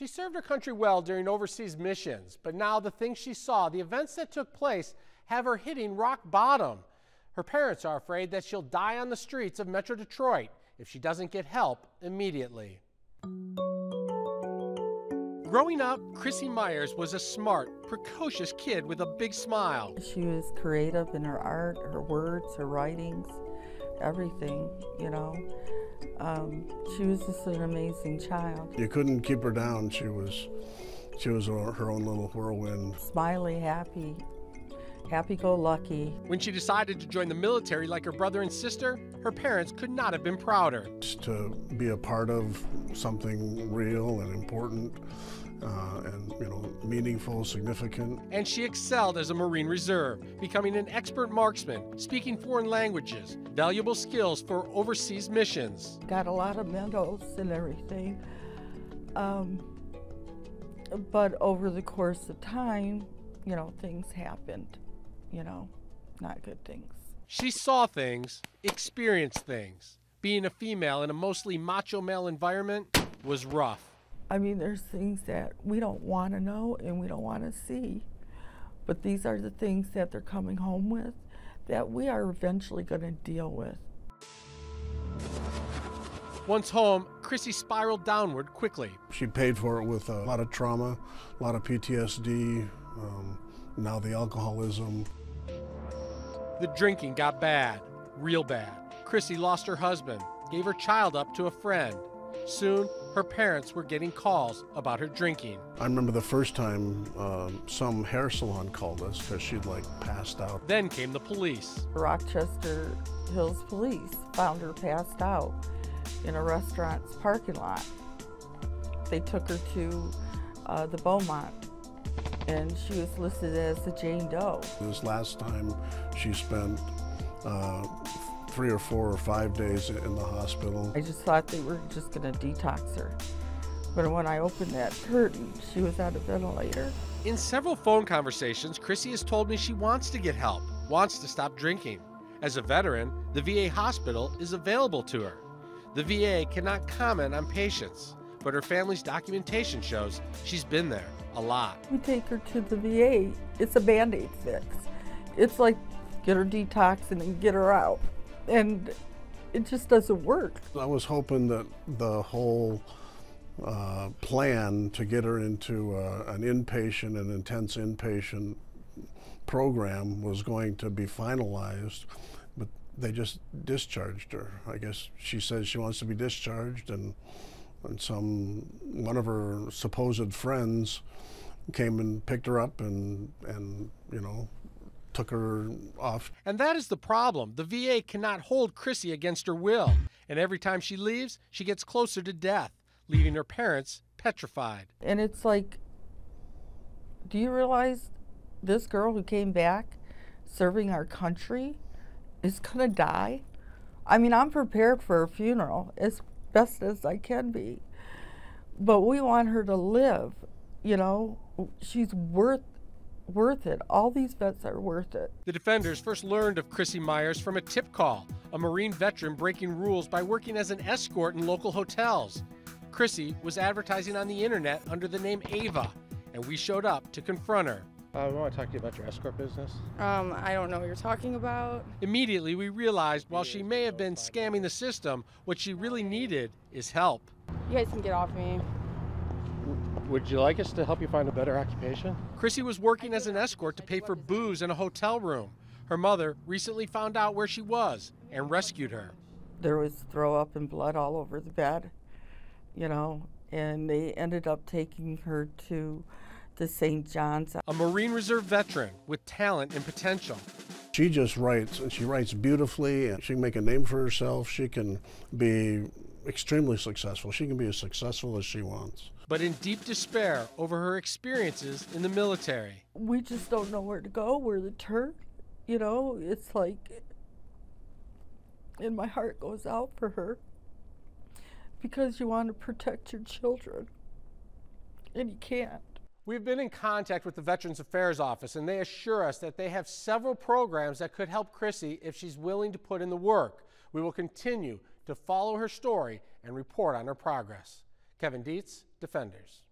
She served her country well during overseas missions, but now the things she saw, the events that took place, have her hitting rock bottom. Her parents are afraid that she'll die on the streets of Metro Detroit if she doesn't get help immediately. Growing up, Chrissy Myers was a smart, precocious kid with a big smile. She was creative in her art, her words, her writings, everything, you know. Um, she was just an amazing child. You couldn't keep her down. She was, she was her own little whirlwind. Smiley, happy, happy-go-lucky. When she decided to join the military like her brother and sister, her parents could not have been prouder. Just to be a part of something real and important uh, and you know meaningful, significant. And she excelled as a Marine Reserve, becoming an expert marksman, speaking foreign languages, valuable skills for overseas missions. Got a lot of medals and everything. Um, but over the course of time, you know, things happened, you know, not good things. She saw things, experienced things. Being a female in a mostly macho male environment was rough. I mean, there's things that we don't want to know and we don't want to see. But these are the things that they're coming home with that we are eventually going to deal with. Once home, Chrissy spiraled downward quickly. She paid for it with a lot of trauma, a lot of PTSD, um, now the alcoholism. The drinking got bad, real bad. Chrissy lost her husband, gave her child up to a friend. Soon, her parents were getting calls about her drinking. I remember the first time uh, some hair salon called us because she'd like passed out. Then came the police. Rochester Hills Police found her passed out in a restaurant's parking lot. They took her to uh, the Beaumont and she was listed as a Jane Doe. This last time she spent uh, three or four or five days in the hospital. I just thought they were just going to detox her. But when I opened that curtain, she was on a ventilator. In several phone conversations, Chrissy has told me she wants to get help, wants to stop drinking. As a veteran, the VA hospital is available to her. The VA cannot comment on patients, but her family's documentation shows she's been there a lot. We take her to the VA. It's a band aid fix. It's like get her detox and then get her out and it just doesn't work. I was hoping that the whole uh, plan to get her into uh, an inpatient and intense inpatient program was going to be finalized, but they just discharged her. I guess she says she wants to be discharged, and, and some one of her supposed friends came and picked her up and and you know took her off. And that is the problem. The VA cannot hold Chrissy against her will. And every time she leaves, she gets closer to death, leaving her parents petrified. And it's like, do you realize this girl who came back serving our country is going to die? I mean, I'm prepared for her funeral as best as I can be. But we want her to live, you know. She's worth worth it. All these vets are worth it. The defenders first learned of Chrissy Myers from a tip call, a Marine veteran breaking rules by working as an escort in local hotels. Chrissy was advertising on the internet under the name Ava, and we showed up to confront her. Uh, I want to talk to you about your escort business. Um, I don't know what you're talking about. Immediately, we realized while she may have been scamming the system, what she really needed is help. You guys can get off me. Would you like us to help you find a better occupation? Chrissy was working as an escort to pay for booze in a hotel room. Her mother recently found out where she was and rescued her. There was throw up and blood all over the bed, you know, and they ended up taking her to the St. John's. A Marine Reserve veteran with talent and potential. She just writes, and she writes beautifully, and she can make a name for herself. She can be extremely successful. She can be as successful as she wants. But in deep despair over her experiences in the military. We just don't know where to go, where to turn. You know, it's like, and my heart goes out for her because you want to protect your children, and you can't. We've been in contact with the Veterans Affairs Office, and they assure us that they have several programs that could help Chrissy if she's willing to put in the work. We will continue to follow her story and report on her progress. Kevin Dietz, Defenders.